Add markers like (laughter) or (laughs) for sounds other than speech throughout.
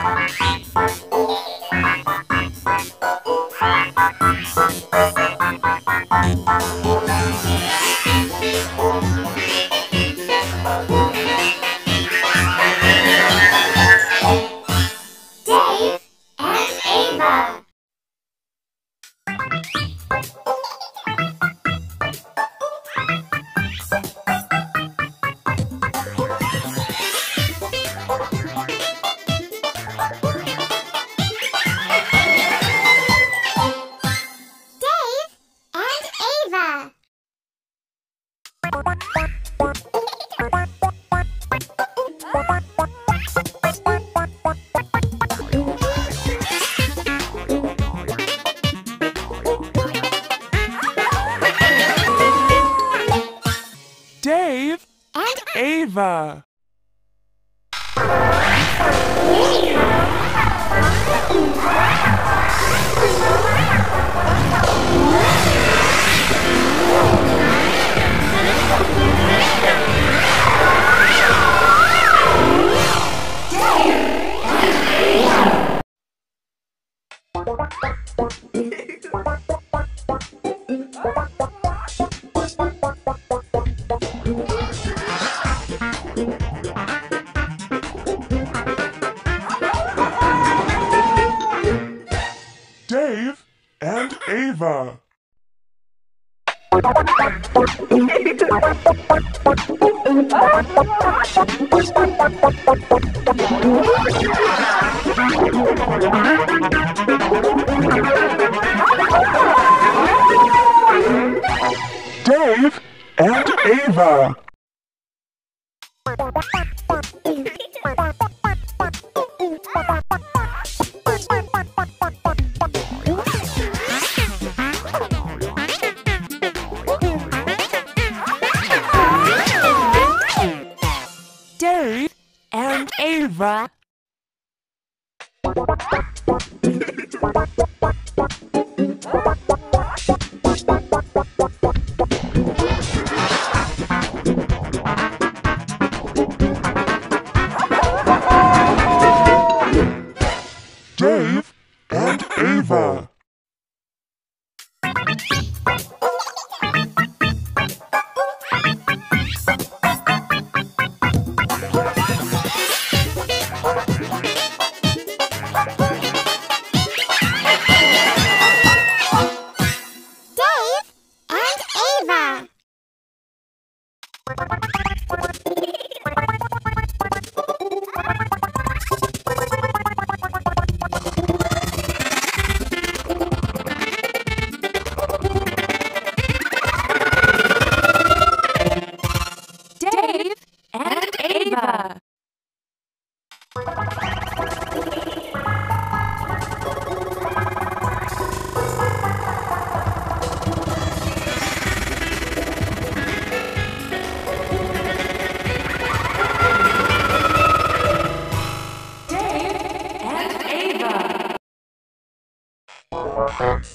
Thank you. Eva. (laughs) and Ava. Dave and Ava. vá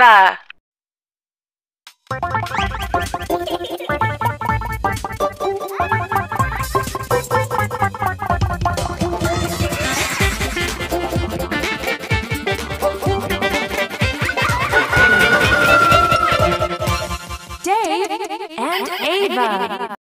Ava. Dave and Ava.